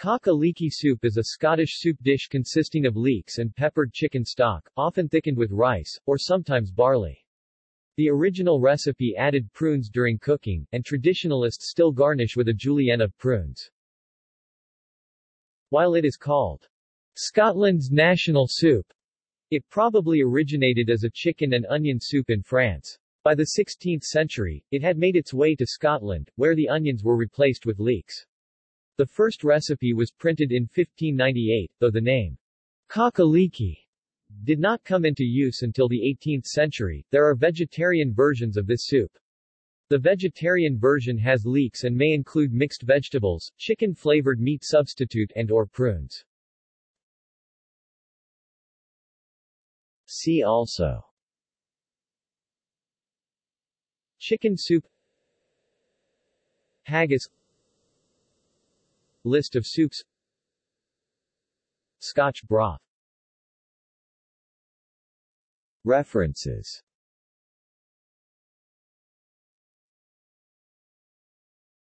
Cock a leekie soup is a Scottish soup dish consisting of leeks and peppered chicken stock, often thickened with rice, or sometimes barley. The original recipe added prunes during cooking, and traditionalists still garnish with a julienne of prunes. While it is called Scotland's national soup, it probably originated as a chicken and onion soup in France. By the 16th century, it had made its way to Scotland, where the onions were replaced with leeks. The first recipe was printed in 1598, though the name cock-a-leekie did not come into use until the 18th century. There are vegetarian versions of this soup. The vegetarian version has leeks and may include mixed vegetables, chicken-flavored meat substitute and or prunes. See also Chicken soup Haggis List of soups. Scotch broth. References